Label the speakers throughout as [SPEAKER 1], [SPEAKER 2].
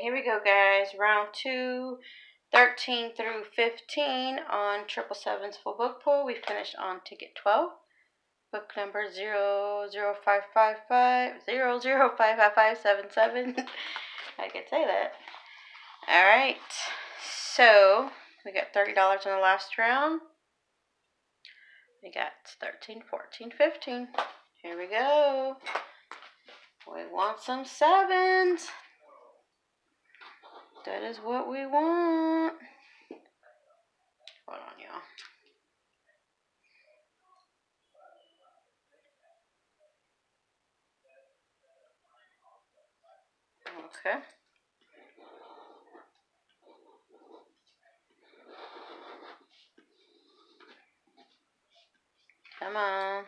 [SPEAKER 1] Here we go, guys. Round two, 13 through 15 on Triple Sevens full book pool. We finished on ticket 12. Book number 00555 0055577. I could say that. All right. So, we got $30 in the last round. We got 13, 14, 15. Here we go. We want some sevens. That is what we want. Hold on, y'all. Okay. Come on.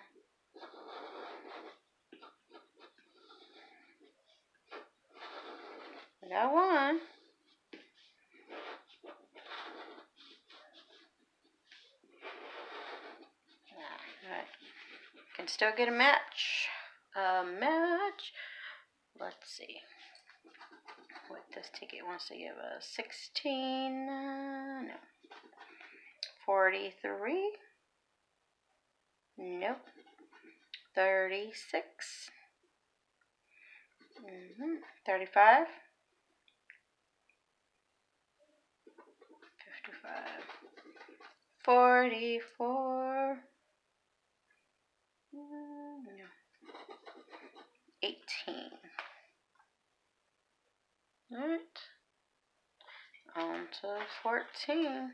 [SPEAKER 1] I got one. Alright. Can still get a match. A match. Let's see. What this ticket wants to give us. 16. Uh, no. 43. Nope. 36. Mm-hmm. 35. 55. 44. Mm, no. 18. Alright. On to 14.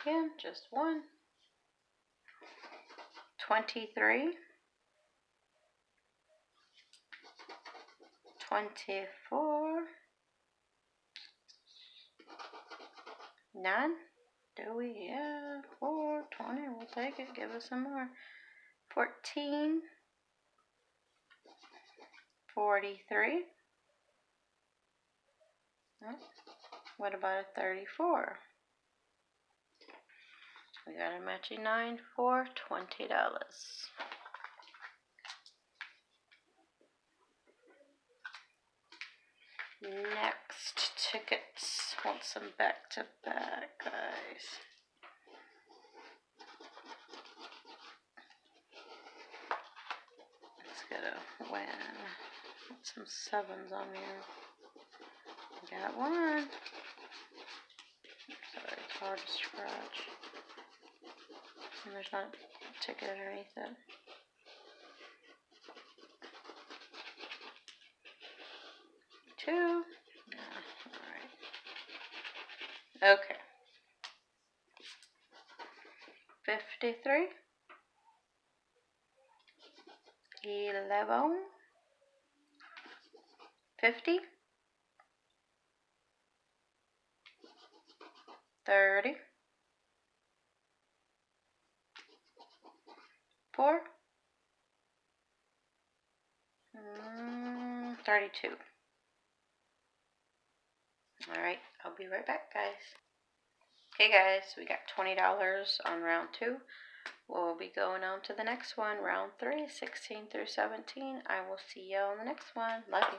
[SPEAKER 1] Again, just one. 23. 24. Nine. Do we? have four, 20. We'll take it. Give us some more. 14. 43. What about a 34? We got a matching 9 for $20. Next tickets. Want some back to back, guys. Let's get a win. Put some sevens on here. Got one. Sorry, it's hard to scratch. And there's not a ticket underneath it. Two. Yeah, alright. Okay. 53. 11. 50. 30. 4. Mm, 32. Alright, I'll be right back, guys. Okay, guys, we got $20 on round 2. We'll be going on to the next one, round 3, 16 through 17. I will see y'all on the next one. Love you.